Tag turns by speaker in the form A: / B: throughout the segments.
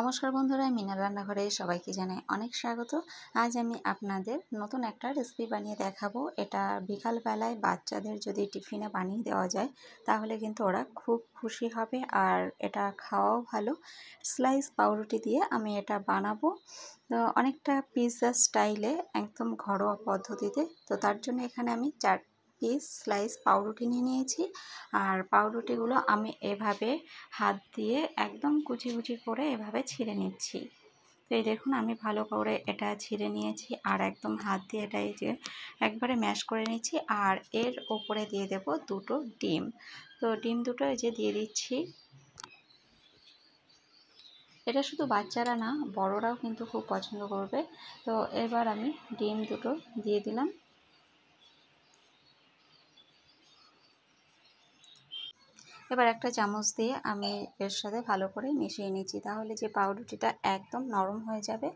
A: নমস্কার বন্ধুরা মিনার রান্নাঘরে সবাইকে জানাই অনেক স্বাগত। আজ আমি আপনাদের নতুন একটা রেসিপি বানিয়ে দেখাবো। এটা বিকালবেলায় বাচ্চাদের যদি টিফিনে বানিয়ে দেওয়া যায়, তাহলে কিন্তু ওরা খুব খুশি হবে আর এটা খাওয়াও ভালো। স্লাইস পাউরুটি দিয়ে আমি এটা বানাবো। অনেকটা পিৎজা স্টাইলে একদম ঘরোয়া পদ্ধতিতে। তো তার জন্য এখানে আমি চার পিস স্লাইস পাউরুটি নিয়ে নিয়েছি। আর পাউরুটিগুলো আমি এভাবে হাত দিয়ে একদম কুচি কুচি করে এভাবে ছিঁড়ে নিচ্ছি। তো এই দেখুন, আমি ভালো করে এটা ছিঁড়ে নিয়েছি আর একদম হাত দিয়ে এটা এই যে একবারে ম্যাশ করে নিচ্ছি। আর এর ওপরে দিয়ে দেব দুটো ডিম। তো ডিম দুটো এই যে দিয়ে দিচ্ছি। এটা শুধু বাচ্চারা না, বড়রাও কিন্তু খুব পছন্দ করবে। তো এবার আমি ডিম দুটো দিয়ে দিলাম। এবার একটা চামচ দিয়ে আমি এর সাথে ভালো করে মিশিয়ে নিচ্ছি। তাহলে যে পাউরুটিটা একদম নরম হয়ে যাবে।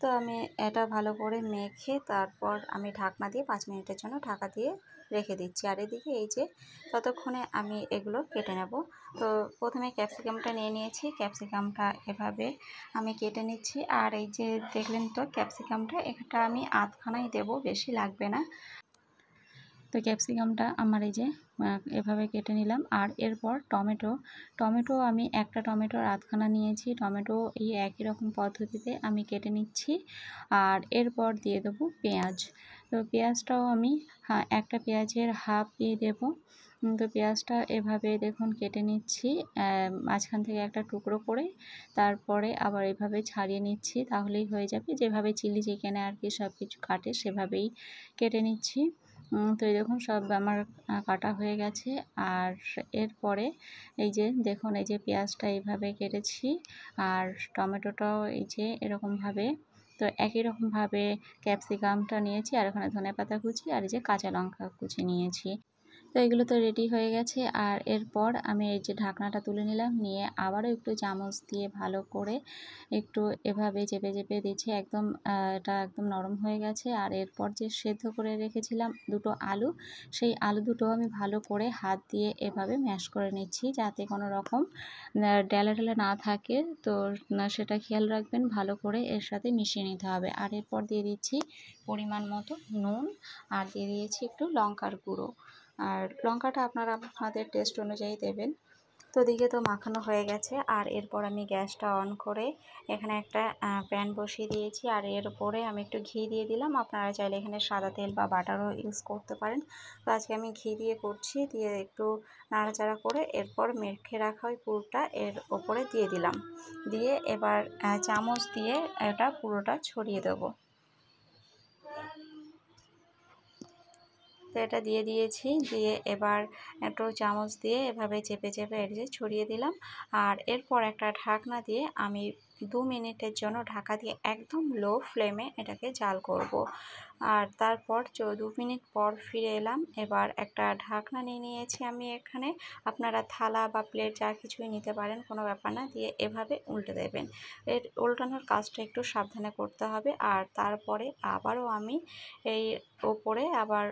A: তো আমি এটা ভালো করে মেখে তারপর আমি ঢাকনা দিয়ে পাঁচ মিনিটের জন্য ঢাকা দিয়ে রেখে দিচ্ছি। আর এদিকে এই যে ততক্ষণে আমি এগুলো কেটে নেব। তো প্রথমে ক্যাপসিকামটা নিয়ে নিয়েছি। ক্যাপসিকামটা এভাবে আমি কেটে নিচ্ছি। আর এই যে দেখলেন তো, ক্যাপসিকামটা এটা আমি আধখানাই দেব, বেশি লাগবে না। তো ক্যাপসিকামটা আমার এই যে এভাবে কেটে নিলাম। আর এরপর টমেটো। টমেটো আমি একটা টমেটোর আধখানা নিয়েছি। টমেটো এই একই রকম পদ্ধতিতে আমি কেটে নিচ্ছি। আর এরপর দিয়ে দেবো পেঁয়াজ। তো পেঁয়াজটাও আমি হ্যাঁ একটা পেঁয়াজের হাফ দিয়ে দেবো। তো পেঁয়াজটা এভাবে দেখুন কেটে নিচ্ছি। মাঝখান থেকে একটা টুকরো করে তারপরে আবার এভাবে ছাড়িয়ে নিচ্ছি। তাহলেই হয়ে যাবে। যেভাবে চিলি চিকেনে আর কি সব কিছু কাটে, সেভাবেই কেটে নিচ্ছি। তো এই দেখুন সব আমার কাটা হয়ে গেছে। আর এরপরে এই যে দেখুন, এই যে পেঁয়াজটা এইভাবে কেটেছি আর টমেটোটাও এই যে এরকমভাবে, তো একই রকমভাবে ক্যাপসিকামটা নিয়েছি আর ওখানে ধনে পাতা কুচি আর এই যে কাঁচা লঙ্কা কুচি নিয়েছি। তো এগুলো তো রেডি হয়ে গেছে। আর এরপর আমি এই যে ঢাকনাটা তুলে নিলাম, নিয়ে আবারও একটু চামচ দিয়ে ভালো করে একটু এভাবে চেপে চেপে দিচ্ছি। একদম এটা একদম নরম হয়ে গেছে। আর এরপর যে সেদ্ধ করে রেখেছিলাম দুটো আলু, সেই আলু দুটো আমি ভালো করে হাত দিয়ে এভাবে ম্যাশ করে নিচ্ছি যাতে কোনো রকম ডেলা ডেলা না থাকে। তো সেটা খেয়াল রাখবেন, ভালো করে এর সাথে মিশিয়ে নিতে হবে। আর এরপর দিয়ে দিচ্ছি পরিমাণ মতো নুন, আর দিয়ে দিয়েছি একটু লঙ্কার গুঁড়ো। আর লঙ্কাটা আপনারা আপনাদের টেস্ট অনুযায়ী দেবেন। তো দিকে তো মাখানো হয়ে গেছে, আর এরপর আমি গ্যাসটা অন করে এখানে একটা প্যান বসিয়ে দিয়েছি, আর এর উপরে আমি একটু ঘি দিয়ে দিলাম। আপনারা চাইলে এখানে সাদা তেল বা বাটারও ইউজ করতে পারেন। তো আজকে আমি ঘি দিয়ে করছি, দিয়ে একটু নাড়াচাড়া করে এরপর মেখে রাখা ওই পুরোটা এর ওপরে দিয়ে দিলাম। দিয়ে এবার চামচ দিয়ে এটা পুরোটা ছড়িয়ে দেবো। তো এটা দিয়ে দিয়েছি দিয়ে এবার একটু চামচ দিয়ে এভাবে চেপে চেপে এটি ছড়িয়ে দিলাম আর এরপর একটা ঢাকনা দিয়ে আমি দু মিনিটের জন্য ঢাকা দিয়ে একদম লো ফ্লেমে এটাকে জাল করব। আর তারপর দু মিনিট পর ফিরে এলাম। এবার একটা ঢাকনা নিয়ে নিয়েছি আমি এখানে। আপনারা থালা বা প্লেট যা কিছুই নিতে পারেন, কোনো ব্যাপার না, দিয়ে এভাবে উল্টে দেবেন। এর উল্টানোর কাজটা একটু সাবধানে করতে হবে। আর তারপরে আবারও আমি এই ওপরে আবার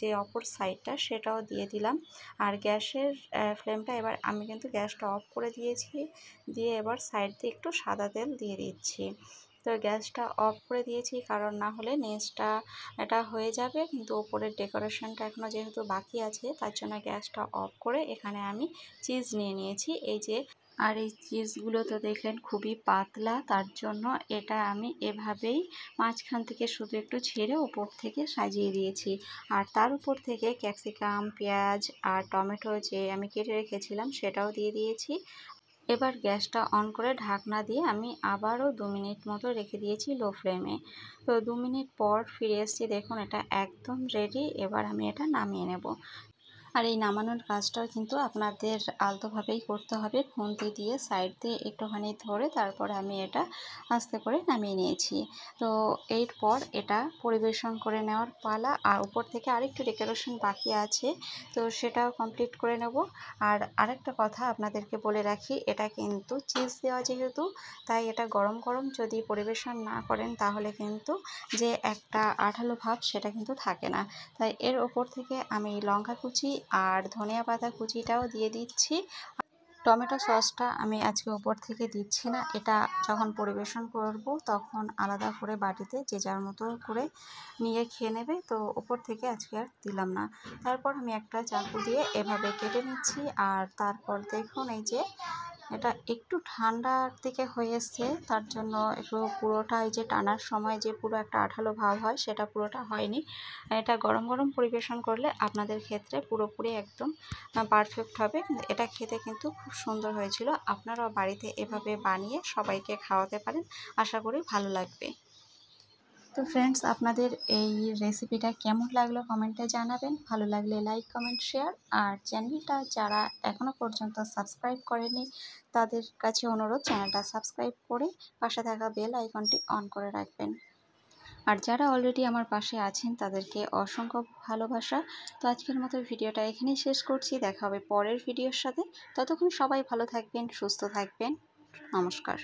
A: যে অপর সাইডটা সেটাও দিয়ে দিলাম। আর গ্যাসের ফ্লেমটা এবার আমি কিন্তু গ্যাসটা অফ করে দিয়েছি। দিয়ে এবার সাইড দিয়ে একটু সাদা তেল দিয়ে দিচ্ছি। তো গ্যাসটা অফ করে দিয়েছি, কারণ না হলে নেচটা এটা হয়ে যাবে। কিন্তু ওপরের ডেকোরেশনটা এখনও যেহেতু বাকি আছে, তার জন্য গ্যাসটা অফ করে এখানে আমি চিজ নিয়ে নিয়েছি। এই যে, আর এই চিজগুলো তো দেখলেন খুবই পাতলা, তার জন্য এটা আমি এভাবেই মাঝখান থেকে শুধু একটু ছেড়ে ওপর থেকে সাজিয়ে দিয়েছি। আর তার উপর থেকে ক্যাপসিকাম, পেঁয়াজ আর টমেটো যে আমি কেটে রেখেছিলাম, সেটাও দিয়ে দিয়েছি। এবার গ্যাসটা অন করে ঢাকনা দিয়ে আমি আবারও দু মিনিট মতো রেখে দিয়েছি লো ফ্লেমে। তো দু মিনিট পর ফিরে এসেছি, দেখুন এটা একদম রেডি এবার আমি এটা নামিয়ে নেব। আর এই নামানোর কাজটাও কিন্তু আপনাদের আলতোভাবেই করতে হবে। খুন্তি দিয়ে সাইড দিয়ে একটুখানি ধরে তারপরে আমি এটা আস্তে করে নামিয়ে নিয়েছি। তো এরপর এটা পরিবেশন করে নেওয়ার পালা আর উপর থেকে আরেকটু ডেকোরেশন বাকি আছে, তো সেটাও কমপ্লিট করে নেব। আর আরেকটা কথা আপনাদেরকে বলে রাখি, এটা কিন্তু চিজ দেওয়া যেহেতু, তাই এটা গরম গরম যদি পরিবেশন না করেন তাহলে কিন্তু যে একটা আঠালো ভাব সেটা কিন্তু থাকে না। তাই এর ওপর থেকে আমি লঙ্কা কুচি আর ধনিয়া পাতা কুচিটাও দিয়ে দিচ্ছি। টমেটো সসটা আমি আজকে উপর থেকে দিচ্ছি না, এটা যখন পরিবেশন করব তখন আলাদা করে বাটিতে যে যার মতো করে নিয়ে খেয়ে নেবে, তো উপর থেকে আজকে আর দিলাম না। তারপর আমি একটা চাকু দিয়ে এভাবে কেটে নিচ্ছি, আর তারপর দেখুন এই যে এটা একটু ঠান্ডার দিকে হয়ে এসছে তার জন্য একটু পুরোটা এই যে টানার সময় যে পুরো একটা আঠালো ভাব হয়, সেটা পুরোটা হয়নি। এটা গরম গরম পরিবেশন করলে আপনাদের ক্ষেত্রে পুরোপুরি একদম পারফেক্ট হবে। এটা খেতে কিন্তু খুব সুন্দর হয়েছিল। আপনারাও বাড়িতে এভাবে বানিয়ে সবাইকে খাওয়াতে পারেন। আশা করি ভালো লাগবে। তো ফ্রেন্ডস আপনাদের এই রেসিপিটা কেমন লাগল কমেন্টে জানাবেন। ভালো লাগলে লাইক কমেন্ট শেয়ার আর চ্যানেলটা যারা এখনও পর্যন্ত সাবস্ক্রাইব করেনি তাদের কাছে অনুরোধ চ্যানেলটা সাবস্ক্রাইব করে পাশে থাকা বেল আইকনটি অন করে রাখবেন। আর যারা অলরেডি আমার পাশে আছেন, তাদেরকে অসংখ্য ভালোবাসা। তো আজকের মতো ভিডিওটা এখানেই শেষ করছি। দেখা হবে পরের ভিডিওর সাথে। ততক্ষণ সবাই ভালো থাকবেন, সুস্থ থাকবেন। নমস্কার।